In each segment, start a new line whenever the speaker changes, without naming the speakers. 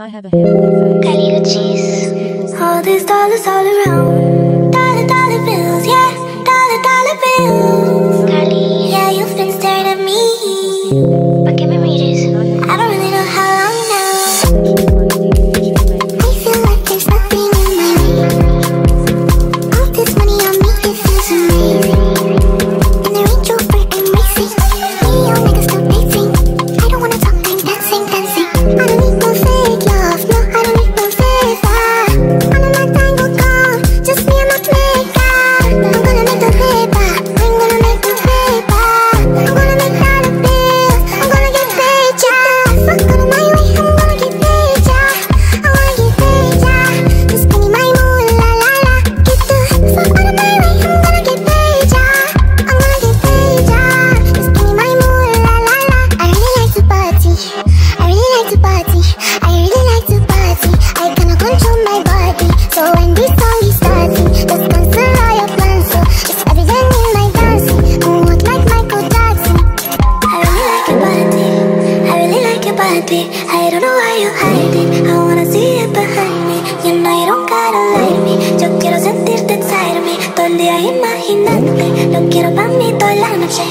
I have a heavenly face.
I need a cheese. All these dollars all around. Dollar, dollar bills, yeah. Dollar, dollar bills. Carly, yeah, you've been staring at me. But I wanna see it behind me. You know you don't gotta lie me, yo quiero sentirte inside of me. Todo el día imaginándote, lo quiero pa' mí toda la noche.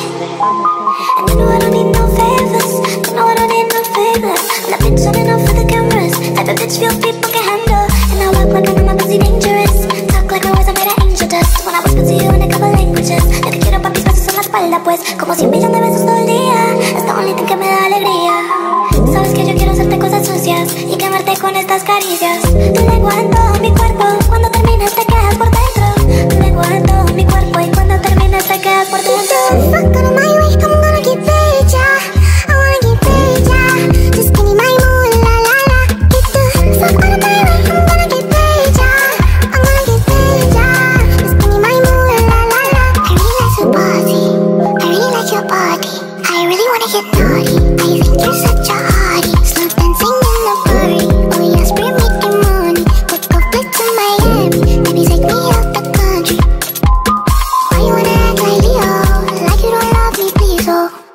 And you know I don't need no favors, you know I don't need no favors. I'm the bitch running off for the cameras, type of bitch few people can handle. And I walk like I'm busy dangerous, talk like my words are made of angel dust. When I whisper to you in a couple languages, lo que quiero pa' mis besos en la espalda, pues como cien millones de besos todo el día. Es only thing que me da alegría. Y quemarte con estas caricias. Tu lengua en todo mi cuerpo, cuando termines te quedas por dentro. Tu lengua en todo mi cuerpo y cuando termines te quedas por dentro. Fuck out of my そう。